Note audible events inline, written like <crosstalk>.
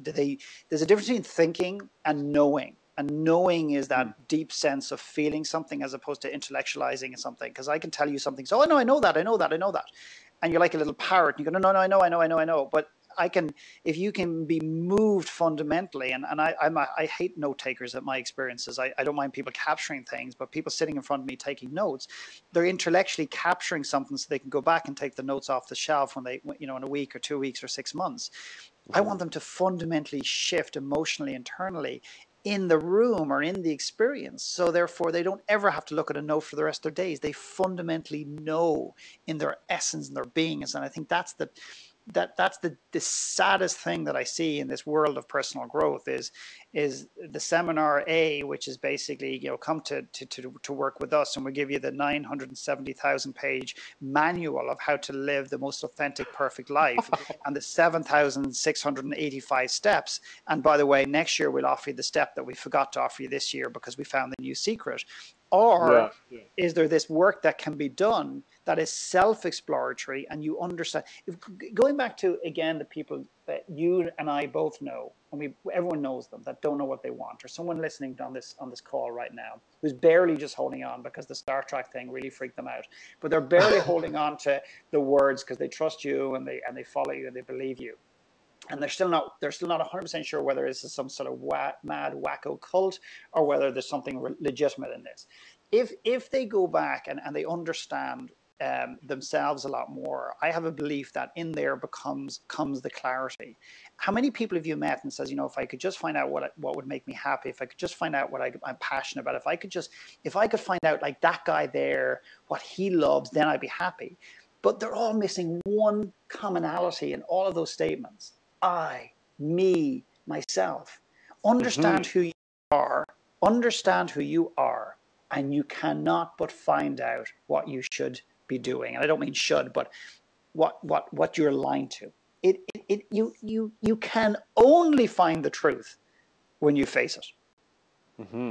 do they? There's a difference between thinking and knowing. And knowing is that mm. deep sense of feeling something as opposed to intellectualizing something. Because I can tell you something, so oh no, I know that, I know that, I know that, and you're like a little parrot. And you go, no, no, no, I know, I know, I know, I know. But I can, if you can be moved fundamentally, and, and I, I'm a, I hate note takers at my experiences. I, I don't mind people capturing things, but people sitting in front of me taking notes, they're intellectually capturing something so they can go back and take the notes off the shelf when they, you know, in a week or two weeks or six months. Mm-hmm. I want them to fundamentally shift emotionally, internally in the room or in the experience. So therefore, they don't ever have to look at a note for the rest of their days. They fundamentally know in their essence and their beings. And I think that's the that that's the, the saddest thing that I see in this world of personal growth is is the seminar A, which is basically you know come to to to, to work with us, and we give you the nine hundred and seventy thousand page manual of how to live the most authentic, perfect life, <laughs> and the seven thousand six hundred and eighty five steps. And by the way, next year we'll offer you the step that we forgot to offer you this year because we found the new secret. Or yeah, yeah. is there this work that can be done that is self-exploratory and you understand? If, going back to again the people that you and I both know, and we everyone knows them that don't know what they want, or someone listening on this on this call right now who's barely just holding on because the Star Trek thing really freaked them out, but they're barely <laughs> holding on to the words because they trust you and they and they follow you and they believe you and they're still not they're still not 100% sure whether this is some sort of mad wacko cult or whether there's something re- legitimate in this. If if they go back and, and they understand um, themselves a lot more i have a belief that in there becomes comes the clarity. How many people have you met and says you know if i could just find out what what would make me happy if i could just find out what I, i'm passionate about if i could just if i could find out like that guy there what he loves then i'd be happy. But they're all missing one commonality in all of those statements I, me, myself. Understand mm-hmm. who you are, understand who you are, and you cannot but find out what you should be doing. And I don't mean should, but what what what you're aligned to. It, it, it you you you can only find the truth when you face it. Mm-hmm.